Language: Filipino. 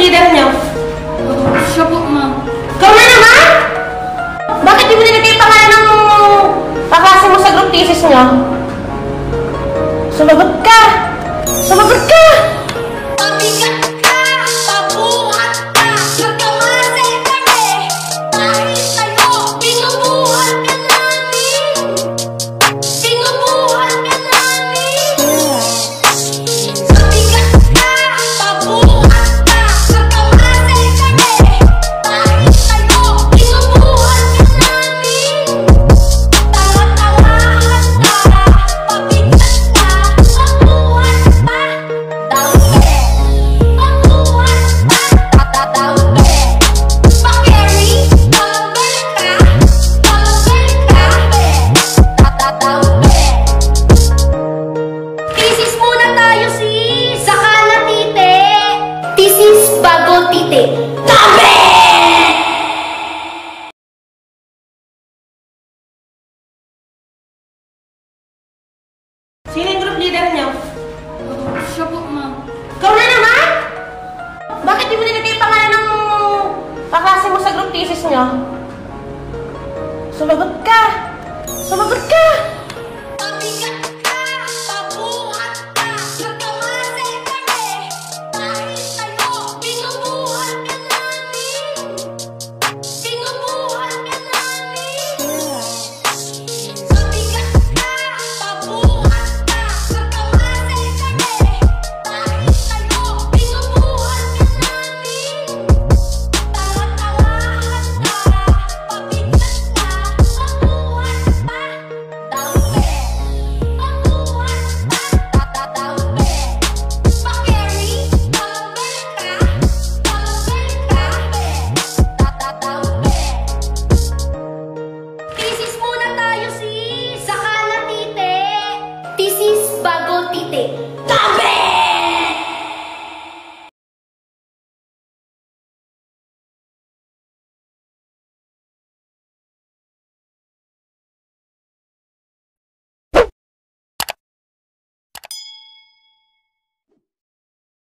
leader niyo? Siya po, ma'am. Ikaw na naman? Bakit di mo nilagay yung pangalan ng kaklase mo sa group thesis niyo? Sumagot ka! Sumagot ka! Pabigat ka, Sino yung group leader niyo? Siya po, ma'am. Ikaw na naman? Bakit di mo nilagay yung pangalan ng kaklase mo sa group thesis niyo? Sumagot ka! Sumagot anything. Come